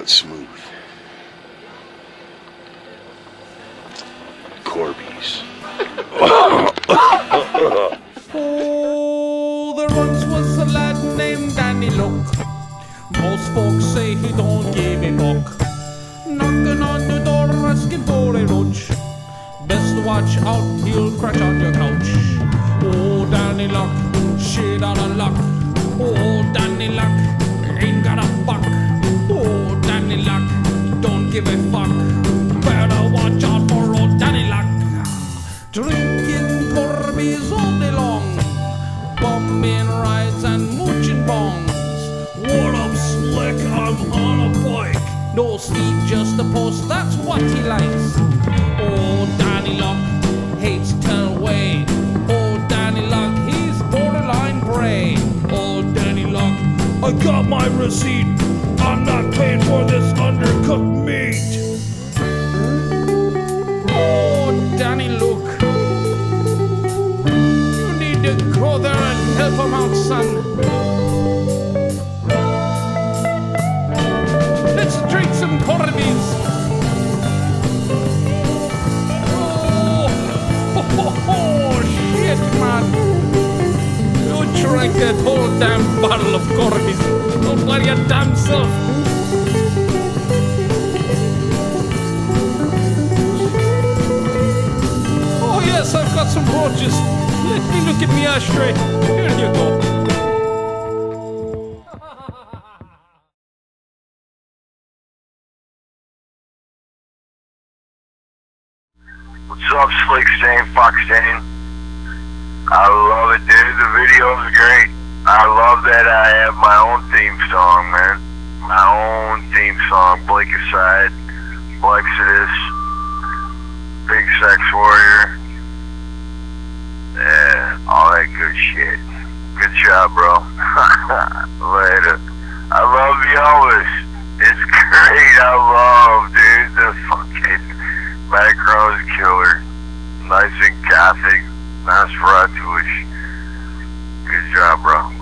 but smooth. Corby's. Oh, there once was a lad named Danyluk. Most folks say he don't give a fuck. Knocking on the door asking for a lunch. Best watch out, he'll crash on your couch. Oh, Danyluk, shit on of luck. Give a fuck. Better watch out for old Danyluk. Drinking Corby's all day long. Bombing rides and mooching bongs. What up, slick? I'm on a bike. No speed, just a post, that's what he likes. Oh, Danyluk hates Telway. Oh, Danyluk, he's borderline prey. Oh, Danyluk, I got my receipt. I'm not paying for this undercooked meat. That whole damn bottle of Corby's. Don't worry your damn self. Oh, yes, I've got some roaches. Let me look at me ashtray. Here you go. What's up, Slick Stain, Fox Stain? I love it, dude. The video is great. I love that I have my own theme song, man. My own theme song. Blake Aside, Blexodus, Big Sex Warrior. Yeah, all that good shit. Good job, bro. Later. I love Elvis. It's great. I love, dude, the fucking Macro's killer. Nice and gothic. Nosferatu-ish. Good job, bro.